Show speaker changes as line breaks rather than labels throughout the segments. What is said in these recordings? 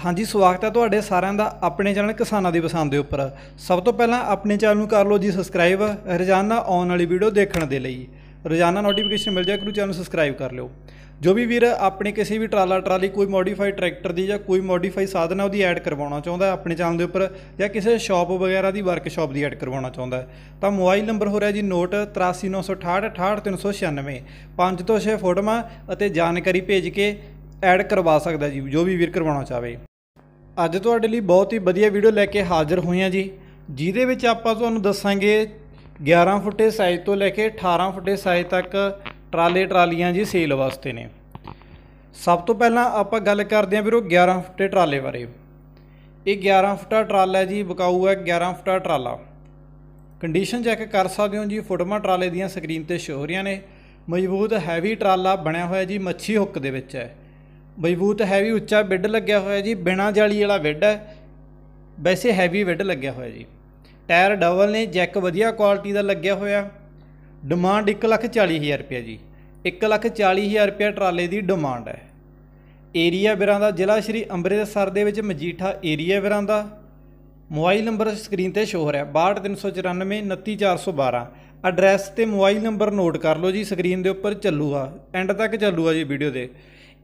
ਹਾਂਜੀ, ਸਵਾਗਤ ਹੈ ਤੁਹਾਡੇ ਸਾਰਿਆਂ ਦਾ ਆਪਣੇ ਚੈਨਲ ਕਿਸਾਨਾਂ ਦੀ ਪਸੰਦ ਦੇ ਉੱਪਰ। ਸਭ ਤੋਂ ਪਹਿਲਾਂ ਆਪਣੇ ਚੈਨਲ ਨੂੰ ਕਰ ਲਓ ਜੀ ਸਬਸਕ੍ਰਾਈਬ, ਰੋਜ਼ਾਨਾ ਆਉਣ ਵਾਲੀ ਵੀਡੀਓ ਦੇਖਣ ਦੇ ਲਈ। ਰੋਜ਼ਾਨਾ ਨੋਟੀਫਿਕੇਸ਼ਨ ਮਿਲ ਜਾਏ ਕਰੂ ਚੈਨਲ ਨੂੰ ਸਬਸਕ੍ਰਾਈਬ ਕਰ ਲਿਓ। ਜੋ ਵੀ ਵੀਰ ਆਪਣੇ ਕਿਸੇ ਵੀ ਟਰਾਲਾ, ਟਰਾਲੀ, ਕੋਈ ਮੋਡੀਫਾਈਡ ਟਰੈਕਟਰ ਦੀ ਜਾਂ ਕੋਈ ਮੋਡੀਫਾਈ ਸਾਧਨ ਹੈ ਉਹਦੀ ਐਡ ਕਰਵਾਉਣਾ ਚਾਹੁੰਦਾ ਆਪਣੇ ਚੈਨਲ ਦੇ ਉੱਪਰ ਜਾਂ ਕਿਸੇ ਸ਼ਾਪ ਵਗੈਰਾ ਦੀ ਵਰਕਸ਼ਾਪ ਦੀ ਐਡ ਕਰਵਾਉਣਾ ਚਾਹੁੰਦਾ ਤਾਂ ਮੋਬਾਈਲ ਨੰਬਰ ਹੋ ਰਿਹਾ ਜੀ ਨੋਟ 8396 68396 5 ਤੋਂ 6 ਫੋਟੋਆਂ ਅਤੇ ਜਾਣਕਾਰੀ ਭੇਜ ਕੇ ਐਡ ਕਰਵਾ ਸਕਦਾ ਜੀ, ਜੋ ਵੀ ਵੀਰ ਕਰਵਾਉਣਾ ਚਾਹਵੇ। ਅੱਜ ਤੁਹਾਡੇ ਲਈ ਬਹੁਤ ਹੀ ਵਧੀਆ ਵੀਡੀਓ ਲੈ ਕੇ ਹਾਜ਼ਰ ਹੋਏ ਹਾਂ ਜੀ, ਜਿਹਦੇ ਵਿੱਚ ਆਪਾਂ ਤੁਹਾਨੂੰ ਦੱਸਾਂਗੇ 11 ਫੁੱਟੇ ਸਾਈਜ਼ ਤੋਂ ਲੈ ਕੇ 18 ਫੁੱਟੇ ਸਾਈਜ਼ ਤੱਕ ਟਰਾਲੇ ਟਰਾਲੀਆਂ ਜੀ ਸੇਲ ਵਾਸਤੇ ਨੇ। ਸਭ ਤੋਂ ਪਹਿਲਾਂ ਆਪਾਂ ਗੱਲ ਕਰਦੇ ਹਾਂ ਵੀਰੋ 11 ਫੁੱਟੇ ਟਰਾਲੇ ਬਾਰੇ। ਇਹ 11 ਫੁੱਟਾ ਟਰਾਲਾ ਜੀ ਬਕਾਊ ਹੈ 11 ਫੁੱਟਾ ਟਰਾਲਾ। ਕੰਡੀਸ਼ਨ ਚੈੱਕ ਕਰ ਸਕਦੇ ਹੋ ਜੀ ਫੁੱਟਮਾਂ ਟਰਾਲੇ ਦੀਆਂ ਸਕਰੀਨ ਤੇ ਸ਼ੋ ਹੋ ਰਹੀਆਂ ਨੇ। ਮਜ਼ਬੂਤ ਹੈਵੀ ਟਰਾਲਾ ਬਣਿਆ ਹੋਇਆ ਜੀ, ਮੱਛੀ ਹੁੱਕ ਦੇ ਵਿੱਚ ਹੈ। ਮਜ਼ਬੂਤ ਹੈਵੀ ਉੱਚਾ ਬੈੱਡ ਲੱਗਿਆ ਹੋਇਆ ਜੀ, ਬਿਨਾ ਜਾਲੀ ਵਾਲਾ ਬੈੱਡ ਹੈ। ਵੈਸੇ ਹੈਵੀ ਬੈੱਡ ਲੱਗਿਆ ਹੋਇਆ ਜੀ। ਟਾਇਰ ਡਬਲ ਨੇ ਜੈਕ ਵਧੀਆ ਕੁਆਲਿਟੀ ਦਾ ਲੱਗਿਆ ਹੋਇਆ। ਡਿਮਾਂਡ 140000 ਰੁਪਏ ਜੀ। 140000 ਰੁਪਏ ਟਰਾਲੇ ਦੀ ਡਿਮਾਂਡ ਹੈ। ਏਰੀਆ ਬਿਰਾਂ ਦਾ ਜ਼ਿਲ੍ਹਾ ਸ਼੍ਰੀ ਅੰਮ੍ਰਿਤਸਰ ਦੇ ਵਿੱਚ ਮਜੀਠਾ ਏਰੀਆ ਬਿਰਾਂ ਦਾ ਮੋਬਾਈਲ ਨੰਬਰ ਸਕਰੀਨ ਤੇ ਸ਼ੋ ਹੋ ਰਿਹਾ 62394 29412 ਐਡਰੈਸ ਤੇ ਮੋਬਾਈਲ ਨੰਬਰ ਨੋਟ ਕਰ ਲਓ ਜੀ ਸਕਰੀਨ ਦੇ ਉੱਪਰ ਚੱਲੂਗਾ। ਐਂਡ ਤੱਕ ਚੱਲੂਗਾ ਜੀ ਵੀਡੀਓ ਦੇ।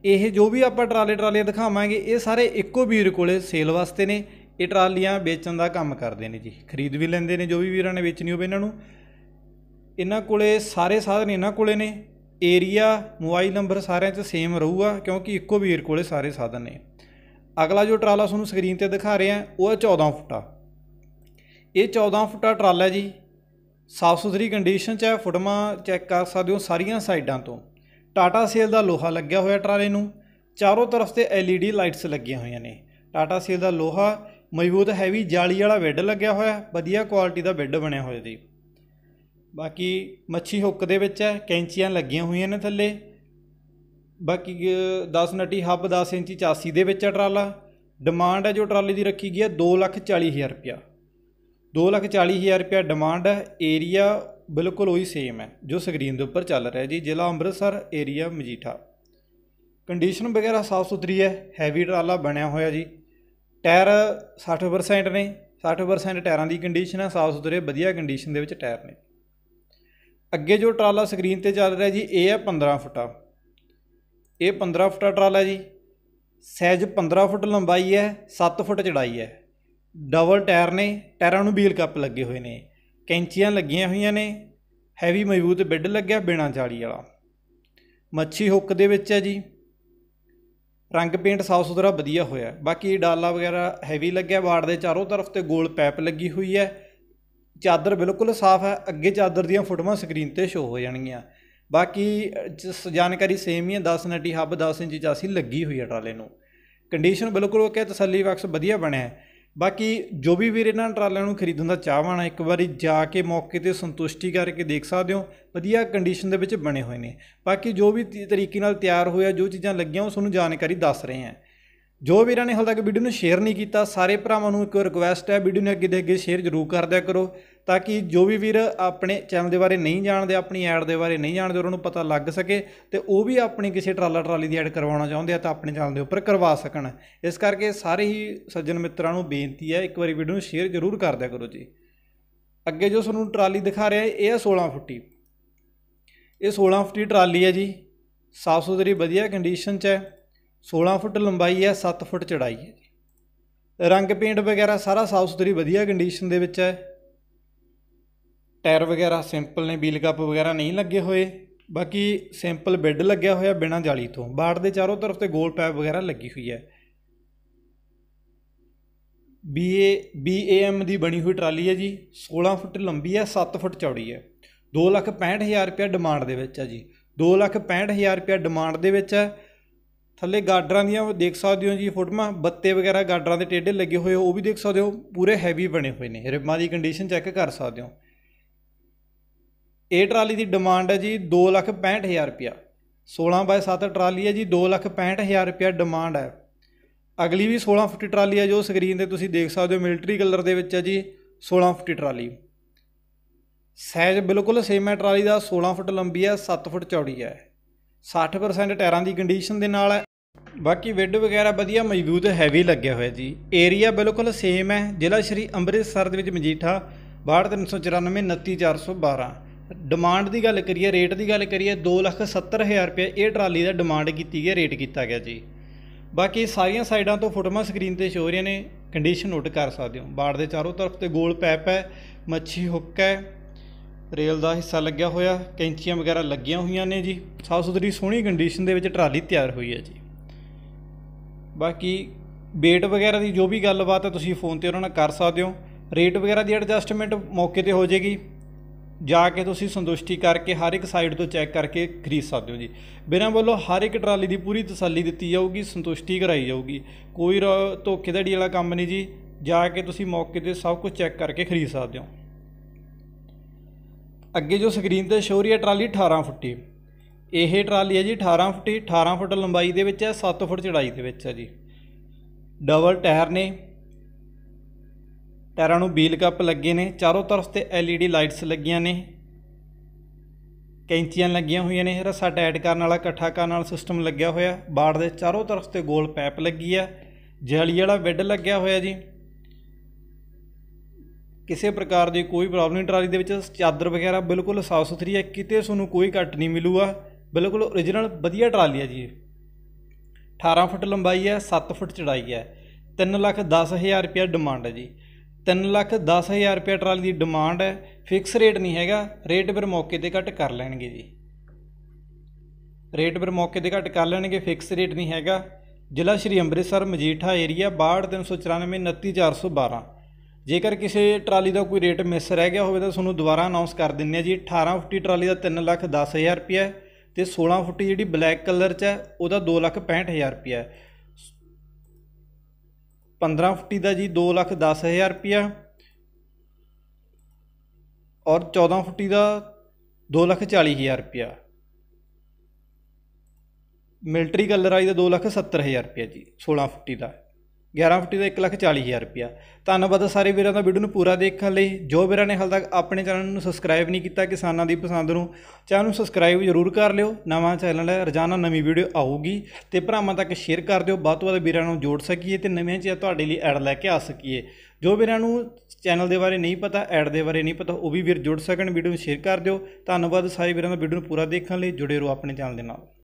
ਇਹ ਜੋ ਵੀ ਆਪਾਂ ਟਰਾਲੇ ਟਰਾਲੇ ਦਿਖਾਵਾਂਗੇ, ਇਹ ਸਾਰੇ ਇੱਕੋ ਵੀਰ ਕੋਲੇ ਸੇਲ ਵਾਸਤੇ ਨੇ। ਇਹ ਟਰਾਲੀਆਂ ਵੇਚਣ ਦਾ ਕੰਮ ਕਰਦੇ ਨੇ ਜੀ। ਖਰੀਦ ਵੀ ਲੈਂਦੇ ਨੇ, ਜੋ ਵੀ ਵੀਰਾਂ ਨੇ ਵੇਚਣੀ ਹੋਵੇ ਇਹਨਾਂ ਨੂੰ। ਇਹਨਾਂ ਕੋਲੇ ਸਾਰੇ ਸਾਧਨ ਇਹਨਾਂ ਕੋਲੇ ਨੇ। ਏਰੀਆ ਮੋਬਾਈਲ ਨੰਬਰ ਸਾਰਿਆਂ 'ਚ ਸੇਮ ਰਹੂਗਾ, ਕਿਉਂਕਿ ਇੱਕੋ ਵੀਰ ਕੋਲੇ ਸਾਰੇ ਸਾਧਨ ਨੇ। ਅਗਲਾ ਜੋ ਟਰਾਲਾ ਤੁਹਾਨੂੰ ਸਕਰੀਨ ਤੇ ਦਿਖਾ ਰਹੇ ਆ ਉਹ ਹੈ 14 ਫੁੱਟਾ। ਇਹ 14 ਫੁੱਟਾ ਟਰਾਲਾ ਜੀ, ਸਾਫ਼ ਸੁਥਰੀ ਕੰਡੀਸ਼ਨ 'ਚ ਹੈ ਫੁੱਟਮਾ ਚੈੱਕ ਕਰ ਸਕਦੇ ਹੋ ਸਾਰੀਆਂ ਸਾਈਡਾਂ ਤੋਂ। ਟਾਟਾ ਸੇਲ ਦਾ ਲੋਹਾ ਲੱਗਿਆ ਹੋਇਆ ਟਰਾਲੇ ਨੂੰ। ਚਾਰੋਂ ਤਰਫ ਤੇ LED ਲਾਈਟਸ ਲੱਗੀਆਂ ਹੋਈਆਂ ਨੇ। ਟਾਟਾ ਸੇਲ ਦਾ ਲੋਹਾ ਮਜ਼ਬੂਤ ਹੈਵੀ ਜਾਲੀ ਵਾਲਾ ਬੈੱਡ ਲੱਗਿਆ ਹੋਇਆ, ਵਧੀਆ ਕੁਆਲਿਟੀ ਦਾ ਬੈੱਡ ਬਣਿਆ ਹੋਇਆ ਜੀ। ਬਾਕੀ ਮੱਛੀ ਹੁੱਕ ਦੇ ਵਿੱਚ ਹੈ, ਕੈਂਚੀਆਂ ਲੱਗੀਆਂ ਹੋਈਆਂ ਨੇ ਥੱਲੇ। ਬਾਕੀ 10 ਨਟੀ ਹੱਬ 10 ਇੰਚੀ ਚਾਸੀ ਦੇ ਵਿੱਚ ਹੈ ਟਰਾਲਾ। ਡਿਮਾਂਡ ਹੈ ਜੋ ਟਰਾਲੇ ਦੀ ਰੱਖੀ ਗਈ ਹੈ 240000 ਰੁਪਇਆ। 240000 ਰੁਪਇਆ ਡਿਮਾਂਡ ਹੈ, ਏਰੀਆ ਬਿਲਕੁਲ ਉਹੀ ਸੇਮ ਹੈ, ਜੋ ਸਕਰੀਨ ਦੇ ਉੱਪਰ ਚੱਲ ਰਿਹਾ ਜੀ, ਜ਼ਿਲ੍ਹਾ ਅੰਮ੍ਰਿਤਸਰ ਏਰੀਆ ਮਜੀਠਾ। ਕੰਡੀਸ਼ਨ ਵਗੈਰਾ ਸਾਫ਼ ਸੁਥਰੀ ਹੈ ਹੈਵੀ ਟਰਾਲਾ ਬਣਿਆ ਹੋਇਆ ਜੀ। ਟਾਇਰ 60% ਨੇ 60% ਟਾਇਰਾਂ ਦੀ ਕੰਡੀਸ਼ਨ ਹੈ, ਸਾਫ਼ ਸੁਥਰੇ, ਵਧੀਆ ਕੰਡੀਸ਼ਨ ਦੇ ਵਿੱਚ ਟਾਇਰ ਨੇ। ਅੱਗੇ ਜੋ ਟਰਾਲਾ ਸਕਰੀਨ ਤੇ ਚੱਲ ਰਿਹਾ ਜੀ, ਇਹ ਹੈ 15 ਫੁੱਟਾ। ਇਹ 15 ਫੁੱਟਾ ਟਰਾਲਾ ਜੀ ਸਾਈਜ਼ 15 ਫੁੱਟ ਲੰਬਾਈ ਹੈ 7 ਫੁੱਟ ਚੜਾਈ ਹੈ। ਡਬਲ ਟਾਇਰ ਨੇ, ਟਾਇਰਾਂ ਨੂੰ ਵੀਲ ਕੱਪ ਲੱਗੇ ਹੋਏ ਨੇ। ਕੈਂਚੀਆਂ ਲੱਗੀਆਂ ਹੋਈਆਂ ਨੇ, ਹੈਵੀ ਮਜ਼ਬੂਤ ਬੈੱਡ ਲੱਗਿਆ ਬਿਨਾ ਜਾਲੀ ਵਾਲਾ। ਮੱਛੀ ਹੁੱਕ ਦੇ ਵਿੱਚ ਹੈ ਜੀ। ਰੰਗ ਪੇਂਟ ਸਾਫ਼ ਸੁਥਰਾ ਵਧੀਆ ਹੋਇਆ। ਬਾਕੀ ਡਾਲਾ ਵਗੈਰਾ ਹੈਵੀ ਲੱਗਿਆ ਬਾੜ ਦੇ ਚਾਰੋਂ ਤਰਫ ਤੇ ਗੋਲ ਪੈਪ ਲੱਗੀ ਹੋਈ ਹੈ। ਚਾਦਰ ਬਿਲਕੁਲ ਸਾਫ਼ ਹੈ, ਅੱਗੇ ਚਾਦਰ ਦੀਆਂ ਫੋਟੋਆਂ ਸਕਰੀਨ ਤੇ ਸ਼ੋ ਹੋ ਜਾਣਗੀਆਂ। ਬਾਕੀ ਜਾਣਕਾਰੀ ਸੇਮ ਹੀ ਹੈ 10 ਨਟੀ ਹੱਬ 10 ਇੰਚੀ ਚਾਸੀ ਲੱਗੀ ਹੋਈ ਹੈ ਟਰਾਲੇ ਨੂੰ। ਕੰਡੀਸ਼ਨ ਬਿਲਕੁਲ ਓਕੇ ਤਸੱਲੀ ਬਖਸ਼ ਵਧੀਆ ਬਣਿਆ ਹੈ। ਬਾਕੀ ਜੋ ਵੀ ਵੀਰ ਇਹਨਾਂ ਟਰਾਲਿਆਂ ਨੂੰ ਖਰੀਦਣ ਦਾ ਚਾਹਵਾਨ ਹੈ ਇੱਕ ਵਾਰੀ ਜਾ ਕੇ ਮੌਕੇ ਤੇ ਸੰਤੁਸ਼ਟੀ ਕਰਕੇ ਦੇਖ ਸਕਦੇ ਹੋ, ਵਧੀਆ ਕੰਡੀਸ਼ਨ ਦੇ ਵਿੱਚ ਬਣੇ ਹੋਏ ਨੇ। ਬਾਕੀ ਜੋ ਵੀ ਤਰੀਕੇ ਨਾਲ ਤਿਆਰ ਹੋਇਆ, ਜੋ ਚੀਜ਼ਾਂ ਲੱਗੀਆਂ, ਉਹ ਤੁਹਾਨੂੰ ਜਾਣਕਾਰੀ ਦੱਸ ਰਹੇ ਹਾਂ। ਜੋ ਵੀਰਾਂ ਨੇ ਹਾਲ ਤੱਕ ਵੀਡੀਓ ਨੂੰ ਸ਼ੇਅਰ ਨਹੀਂ ਕੀਤਾ, ਸਾਰੇ ਭਰਾਵਾਂ ਨੂੰ ਇੱਕ ਰਿਕੁਐਸਟ ਹੈ, ਵੀਡੀਓ ਨੂੰ ਅੱਗੇ ਦੇ ਅੱਗੇ ਸ਼ੇਅਰ ਜ਼ਰੂਰ ਕਰ ਦਿਆ ਕਰੋ, ਤਾਂ ਕਿ ਜੋ ਵੀ ਵੀਰ ਆਪਣੇ ਚੈਨਲ ਦੇ ਬਾਰੇ ਨਹੀਂ ਜਾਣਦੇ, ਆਪਣੀ ਐਡ ਦੇ ਬਾਰੇ ਨਹੀਂ ਜਾਣਦੇ, ਉਹਨਾਂ ਨੂੰ ਪਤਾ ਲੱਗ ਸਕੇ ਤੇ ਉਹ ਵੀ ਆਪਣੀ ਕਿਸੇ ਟਰਾਲਾ ਟਰਾਲੀ ਦੀ ਐਡ ਕਰਵਾਉਣਾ ਚਾਹੁੰਦੇ ਆ ਤਾਂ ਆਪਣੇ ਚੈਨਲ ਦੇ ਉੱਪਰ ਕਰਵਾ ਸਕਣ। ਇਸ ਕਰਕੇ ਸਾਰੇ ਹੀ ਸੱਜਣ ਮਿੱਤਰਾਂ ਨੂੰ ਬੇਨਤੀ ਹੈ, ਇੱਕ ਵਾਰੀ ਵੀਡੀਓ ਨੂੰ ਸ਼ੇਅਰ ਜ਼ਰੂਰ ਕਰ ਦਿਆ ਕਰੋ ਜੀ। ਅੱਗੇ ਜੋ ਤੁਹਾਨੂੰ ਟਰਾਲੀ ਦਿਖਾ ਰਿਹਾ ਇਹ ਹੈ 16 ਫੁੱਟੀ। ਇਹ 16 ਫੁੱਟੀ ਟਰਾਲੀ ਹੈ ਜੀ, ਸਾਫ਼ ਸੁਥਰੀ, ਵਧੀਆ ਕੰਡੀਸ਼ਨ 'ਚ ਹੈ। 16 ਫੁੱਟ ਲੰਬਾਈ ਹੈ 7 ਫੁੱਟ ਚੜਾਈ ਹੈ ਰੰਗ ਪੇਂਟ ਵਗੈਰਾ ਸਾਰਾ ਸਾਫ਼ ਸੁਥਰੀ, ਵਧੀਆ ਕੰਡੀਸ਼ਨ ਦੇ ਵਿੱਚ ਹੈ। ਟਾਇਰ ਵਗੈਰਾ ਸਿੰਪਲ ਨੇ ਵੀਲ ਕੱਪ ਵਗੈਰਾ ਨਹੀਂ ਲੱਗੇ ਹੋਏ। ਬਾਕੀ ਸਿੰਪਲ ਬੈੱਡ ਲੱਗਿਆ ਹੋਇਆ ਬਿਨਾਂ ਜਾਲੀ ਤੋਂ। ਬਾੜ ਦੇ ਚਾਰੋਂ ਤਰਫ ਤੇ ਗੋਲ ਪੈਪ ਵਗੈਰਾ ਲੱਗੀ ਹੋਈ ਹੈ। BA BAM ਦੀ ਬਣੀ ਹੋਈ ਟਰਾਲੀ ਹੈ ਜੀ। 16 ਫੁੱਟ ਲੰਬੀ ਹੈ 7 ਫੁੱਟ ਚੌੜੀ ਹੈ। 265000 ਰੁਪਏ ਡਿਮਾਂਡ ਦੇ ਵਿੱਚ ਹੈ ਜੀ। 265000 ਰੁਪਏ ਡਿਮਾਂਡ ਦੇ ਵਿੱਚ ਹੈ। ਥੱਲੇ ਗਾਡਰਾਂ ਦੀਆਂ ਦੇਖ ਸਕਦੇ ਹੋ ਜੀ ਫੋਟੋਆਂ, ਬੱਤੇ ਵਗੈਰਾ ਗਾਡਰਾਂ ਦੇ ਟੇਢੇ ਲੱਗੇ ਹੋਏ, ਉਹ ਵੀ ਦੇਖ ਸਕਦੇ ਹੋ, ਪੂਰੇ ਹੈਵੀ ਬਣੇ ਹੋਏ ਨੇ ਰਿਮਾਂ ਦੀ ਕੰਡੀਸ਼ਨ ਚੈੱਕ ਕਰ ਸਕਦੇ ਹੋ। ਇਹ ਟਰਾਲੀ ਦੀ ਡਿਮਾਂਡ ਹੈ ਜੀ 265000 ਰੁਪਿਆ 16 ਬਾਏ 7 ਟਰਾਲੀ ਹੈ ਜੀ 265000 ਰੁਪਿਆ ਡਿਮਾਂਡ ਹੈ। ਅਗਲੀ ਵੀ 16 ਫੁੱਟੀ ਟਰਾਲੀ ਹੈ ਜੋ ਸਕਰੀਨ ਤੇ ਤੁਸੀਂ ਦੇਖ ਸਕਦੇ ਹੋ ਮਿਲਟਰੀ ਕਲਰ ਦੇ ਵਿੱਚ ਹੈ ਜੀ 16 ਫੁੱਟੀ ਟਰਾਲੀ। ਸਾਈਜ਼ ਬਿਲਕੁਲ ਸੇਮ ਹੈ, ਟਰਾਲੀ ਦਾ 16 ਫੁੱਟ ਲੰਬੀ ਹੈ 7 ਫੁੱਟ ਚੌੜੀ ਹੈ। 60% ਟਾਇਰਾਂ ਦੀ ਕੰਡੀਸ਼ਨ ਦੇ ਨਾਲ ਹੈ। ਬਾਕੀ ਵਿੱਡ ਵਗੈਰਾ ਵਧੀਆ ਮਜ਼ਬੂਤ ਹੈਵੀ ਲੱਗਿਆ ਹੋਇਆ ਜੀ। ਏਰੀਆ ਬਿਲਕੁਲ ਸੇਮ ਹੈ। ਜ਼ਿਲ੍ਹਾ ਸ਼੍ਰੀ ਅੰਮ੍ਰਿਤਸਰ ਦੇ ਵਿੱਚ ਮਜੀਠਾ 62394 29412 ਡਿਮਾਂਡ ਦੀ ਗੱਲ ਕਰੀਏ ਰੇਟ ਦੀ ਗੱਲ ਕਰੀਏ 270000 ਰੁਪਏ ਇਹ ਟਰਾਲੀ ਦਾ ਡਿਮਾਂਡ ਕੀਤੀ ਗਈ ਰੇਟ ਕੀਤਾ ਗਿਆ ਜੀ। ਬਾਕੀ ਸਾਰੀਆਂ ਸਾਈਡਾਂ ਤੋਂ ਫੋਟੋਆਂ ਸਕਰੀਨ ਤੇ ਸ਼ੋ ਹੋ ਰਹੀਆਂ ਨੇ। ਕੰਡੀਸ਼ਨ ਨੋਟ ਕਰ ਸਕਦੇ ਹੋ। ਬਾੜ ਦੇ ਚਾਰੋਂ ਤਰਫ ਤੇ ਗੋਲ ਪੈਪ ਹੈ, ਮੱਛੀ ਹੁੱਕ ਹੈ। ਰੇਲ ਦਾ ਹਿੱਸਾ ਲੱਗਿਆ ਹੋਇਆ, ਕੈਂਚੀਆਂ ਵਗੈਰਾ ਲੱਗੀਆਂ ਹੋਈਆਂ ਨੇ ਜੀ। ਸਾਫ਼ ਸੁਥਰੀ, ਸੋਹਣੀ ਕੰਡੀਸ਼ਨ ਦੇ ਵਿੱਚ ਟਰਾਲੀ ਤਿਆਰ ਹੋਈ ਹੈ ਜੀ। ਬਾਕੀ ਵੇਟ ਵਗੈਰਾ ਦੀ ਜੋ ਵੀ ਗੱਲਬਾਤ ਹੈ, ਤੁਸੀਂ ਫੋਨ ਤੇ ਉਹਨਾਂ ਨਾਲ ਕਰ ਸਕਦੇ ਹੋ। ਰੇਟ ਵਗੈਰਾ ਦੀ ਐਡਜਸਟਮੈਂਟ ਮੌਕੇ ਤੇ ਹੋ ਜਾਏਗੀ। ਜਾ ਕੇ ਤੁਸੀਂ ਸੰਤੁਸ਼ਟੀ ਕਰਕੇ ਹਰ ਇੱਕ ਸਾਈਡ ਤੋਂ ਚੈੱਕ ਕਰਕੇ ਖਰੀਦ ਸਕਦੇ ਹੋ ਜੀ। ਬਿਨਾਂ ਵੱਲੋਂ ਹਰ ਇੱਕ ਟਰਾਲੀ ਦੀ ਪੂਰੀ ਤਸੱਲੀ ਦਿੱਤੀ ਜਾਊਗੀ, ਸੰਤੁਸ਼ਟੀ ਕਰਾਈ ਜਾਊਗੀ। ਕੋਈ ਰ- ਧੋਖੇਧੜੀ ਵਾਲਾ ਕੰਮ ਨਹੀਂ ਜੀ। ਜਾ ਕੇ ਤੁਸੀਂ ਮੌਕੇ ਤੇ ਸਭ ਕੁਝ ਚੈੱਕ ਕਰਕੇ ਖਰੀਦ ਸਕਦੇ ਹੋ। ਅੱਗੇ ਜੋ ਸਕਰੀਨ ਤੇ ਸ਼ੋ ਰਹੀ ਹੈ ਟਰਾਲੀ 18 ਫੁੱਟੀ ਇਹ ਟਰਾਲੀ ਹੈ ਜੀ 18 ਫੁੱਟੀ 18 ਫੁੱਟ ਲੰਬਾਈ ਦੇ ਵਿੱਚ ਹੈ 7 ਫੁੱਟ ਚੜਾਈ ਦੇ ਵਿੱਚ ਹੈ ਜੀ। ਡਬਲ ਟਾਇਰ ਨੇ। ਟਾਇਰਾਂ ਨੂੰ ਵੀਲ ਕੱਪ ਲੱਗੇ ਨੇ, ਚਾਰੋਂ ਤਰਫ ਤੇ LED ਲਾਈਟਸ ਲੱਗੀਆਂ ਨੇ। ਕੈਂਚੀਆਂ ਲੱਗੀਆਂ ਹੋਈਆਂ ਨੇ, ਰੱਸਾ ਟਾਈਟ ਕਰਨ ਵਾਲਾ, ਇਕੱਠਾ ਕਰਨ ਵਾਲਾ ਸਿਸਟਮ ਲੱਗਿਆ ਹੋਇਆ। ਬਾੜ ਦੇ ਚਾਰੋਂ ਤਰਫ ਤੇ ਗੋਲ ਪਾਈਪ ਲੱਗੀ ਹੈ। ਜਾਲੀ ਵਾਲਾ ਬੈੱਡ ਲੱਗਿਆ ਹੋਇਆ ਜੀ। ਕਿਸੇ ਪ੍ਰਕਾਰ ਦੀ ਕੋਈ ਪ੍ਰੋਬਲਮ ਨਹੀਂ, ਟਰਾਲੀ ਦੇ ਵਿੱਚ ਚਾਦਰ ਵਗੈਰਾ ਬਿਲਕੁਲ ਸਾਫ਼ ਸੁਥਰੀ ਹੈ, ਕਿਤੇ ਤੁਹਾਨੂੰ ਕੋਈ ਘੱਟ ਨਹੀਂ ਮਿਲੂਗਾ। ਬਿਲਕੁਲ ਓਰੀਜਨਲ ਵਧੀਆ ਟਰਾਲੀ ਹੈ ਜੀ 18 ਫੁੱਟ ਲੰਬਾਈ ਹੈ 7 ਫੁੱਟ ਚੜਾਈ ਹੈ। 3 ਲੱਖ 10 ਹਜ਼ਾਰ ਰੁਪਇਆ ਡਿਮਾਂਡ ਹੈ ਜੀ। 3 ਲੱਖ 10 ਹਜ਼ਾਰ ਰੁਪਇਆ ਟਰਾਲੀ ਦੀ ਡਿਮਾਂਡ ਹੈ ਫਿਕਸ ਰੇਟ ਨਹੀਂ ਹੈਗਾ ਰੇਟ ਫਿਰ ਮੌਕੇ ਤੇ ਘੱਟ ਕਰ ਲੈਣਗੇ ਜੀ। ਰੇਟ ਫਿਰ ਮੌਕੇ ਤੇ ਘੱਟ ਕਰ ਲੈਣਗੇ ਫਿਕਸ ਰੇਟ ਨਹੀਂ ਹੈਗਾ। ਜ਼ਿਲ੍ਹਾ ਸ਼੍ਰੀ ਅੰਮ੍ਰਿਤਸਰ, ਮਜੀਠਾ ਏਰੀਆ 6239494412 ਜੇਕਰ ਕਿਸੇ ਟਰਾਲੀ ਦਾ ਕੋਈ ਰੇਟ ਮਿਸ ਰਹਿ ਗਿਆ ਹੋਵੇ ਤਾਂ ਤੁਹਾਨੂੰ ਦੁਬਾਰਾ ਅਨਾਉਂਸ ਕਰ ਦਿੰਨੇ ਆ ਜੀ 18 ਫੁੱਟੀ ਟਰਾਲੀ ਦਾ 3 ਲੱਖ 10 ਹਜ਼ਾਰ ਰੁਪਇਆ ਹੈ ਤੇ 16 ਫੁੱਟੀ ਜਿਹੜੀ ਬਲੈਕ ਕਲਰ 'ਚ ਹੈ, ਉਹਦਾ 2 ਲੱਖ 65 ਹਜ਼ਾਰ ਰੁਪਇਆ ਹੈ। 15 ਫੁੱਟੀ ਦਾ ਜੀ 2 ਲੱਖ 10 ਹਜ਼ਾਰ ਰੁਪਇਆ ਔਰ 14 ਫੁੱਟੀ ਦਾ 2 ਲੱਖ 40 ਹਜ਼ਾਰ ਰੁਪਇਆ ਮਿਲਟਰੀ ਕਲਰ ਵਾਲੀ ਦਾ 2 ਲੱਖ 70 ਹਜ਼ਾਰ ਰੁਪਇਆ ਜੀ 16 ਫੁੱਟੀ ਦਾ। 11 ਫੁੱਟੀ ਦਾ 1 ਲੱਖ 40 ਹਜ਼ਾਰ ਰੁਪਇਆ। ਧੰਨਵਾਦ ਸਾਰੇ ਵੀਰਾਂ ਦਾ ਵੀਡੀਓ ਨੂੰ ਪੂਰਾ ਦੇਖਣ ਲਈ। ਜੋ ਵੀਰਾਂ ਨੇ ਹਾਲ ਤੱਕ ਆਪਣੇ ਚੈਨਲ ਨੂੰ ਸਬਸਕ੍ਰਾਈਬ ਨਹੀਂ ਕੀਤਾ ਕਿਸਾਨਾਂ ਦੀ ਪਸੰਦ ਨੂੰ, ਚੈਨਲ ਨੂੰ ਸਬਸਕ੍ਰਾਈਬ ਜ਼ਰੂਰ ਕਰ ਲਿਓ। ਨਵਾਂ ਚੈਨਲ ਹੈ, ਰੋਜ਼ਾਨਾ ਨਵੀਂ ਵੀਡੀਓ ਆਊਗੀ ਤੇ ਭਰਾਵਾਂ ਤੱਕ ਸ਼ੇਅਰ ਕਰ ਦਿਓ। ਵੱਧ ਤੋਂ ਵੱਧ ਵੀਰਾਂ ਨੂੰ ਜੋੜ ਸਕੀਏ ਤੇ ਨਵੀਆਂ ਚੀਜ਼ਾਂ ਤੁਹਾਡੇ ਲਈ ਐਡ ਲੈ ਕੇ ਆ ਸਕੀਏ। ਜੋ ਵੀਰਾਂ ਨੂੰ ਚੈਨਲ ਦੇ ਬਾਰੇ ਨਹੀਂ ਪਤਾ ਐਡ ਦੇ ਬਾਰੇ ਨਹੀਂ ਪਤਾ, ਉਹ ਵੀ ਵੀਰ ਜੁੜ ਸਕਣ, ਵੀਡੀਓ ਨੂੰ ਸ਼ੇਅਰ ਕਰ ਦਿਓ। ਧੰਨਵਾਦ ਸਾਰੇ ਵੀਰਾਂ ਦਾ ਵੀਡੀਓ ਨੂੰ ਪੂਰਾ ਦੇਖਣ ਲਈ। ਜੁੜੇ ਰਹੋ ਆਪਣੇ ਚੈਨਲ ਦੇ ਨਾਲ।